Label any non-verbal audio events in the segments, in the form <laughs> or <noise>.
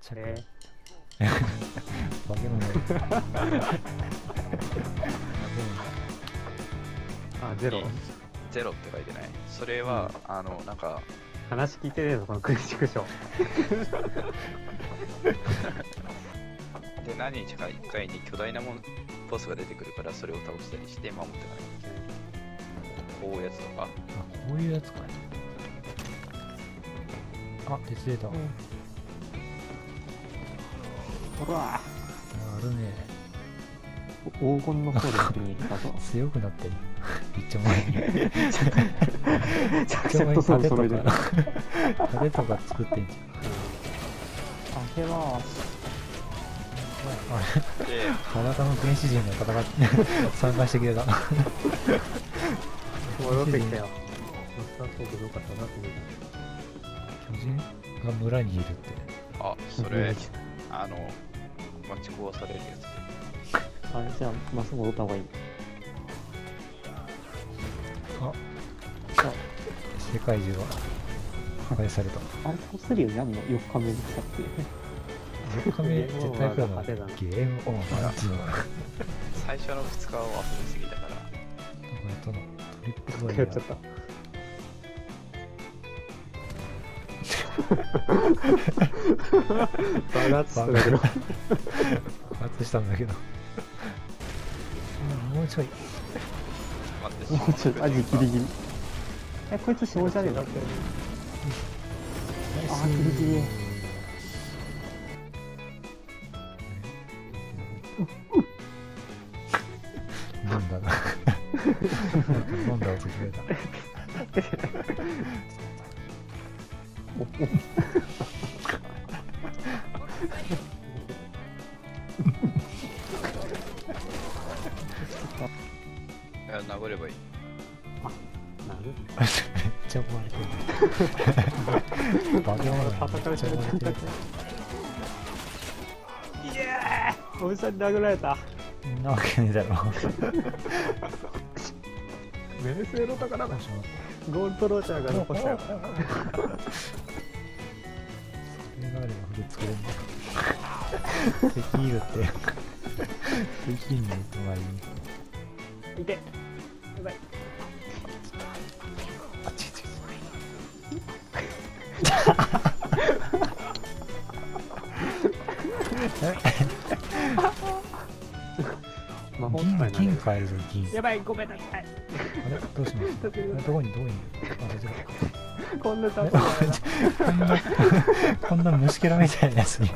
チャクえ化け物あ、ゼロ。ゼロって書いてない。それは、あの、なんか、話聞いてねえぞ、このクリチクション。で、何日か1回に巨大なものボスが出てくるから、それを倒したりして守っていかなきゃいけない。こういうやつとか。あこういうやつかあ鉄出た、ほらあるね。黄金の方で手に入れたぞ。<laughs> 強くなってる。めっちゃ前に。着々とそう盾染める。とか盾とか作ってんじ開けます。ゃんあれ？で、<laughs> 裸の原始人が戦って参加してくれた。戻ってきたよ。マスタートークどうかった。なってみ巨人が村にいるって。あ、それ、あの、待ち壊されるやつで。た。あれじゃあ、まっすぐ戻った方がいい。ああ世界中が破壊されたあれ、こすりをやんの ?4 日目に使って。4日目絶対来るのゲームオーバーっていうのが最初の2日を遊びすぎたから、トトリップバイヤーやっちゃった。爆発したんだけど。爆発したんだけどうんもうちょいもうちょっと、アジギリギリ。え、こいつ下じゃねえだって。あー、ギリギリ。飲んだな飲んだ音聞こえたい <laughs> <laughs> や殴ればいい。なるめっちゃ壊れてる化け物にめっちゃ叩かれてるイエーイおじさんに殴られた。んなわけねえだろメネスエロ宝だ。しようゴールドローチャーが残したよ。<laughs> それがあれば筆作れんだよ敵いるって。敵に隣にいて。やばい。あっちち魔法使い銀買えるぞ銀。やばい、ごめんなさい。あれ？どうします？どこにどこにあれじゃこんな <laughs> <laughs> こんな虫けらみたいなやつに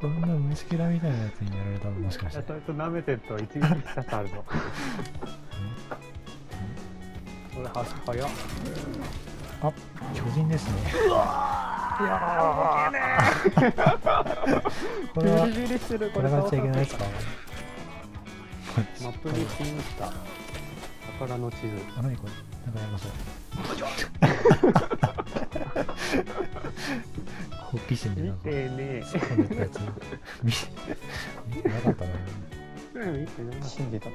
こんな虫けらみたいなやつにやられたのもしかして。それと舐めてると一撃したさあるぞ。俺、足早っ。あ巨人ですね。これはビリビリしてる、これ。これがっちゃいけないやつか？マップにピンした。宝の地図。あ何これ？なんかやばそう好奇心でなんか見てね突っ込んでったやつ見見てなかったなえ。見てない。死んでた。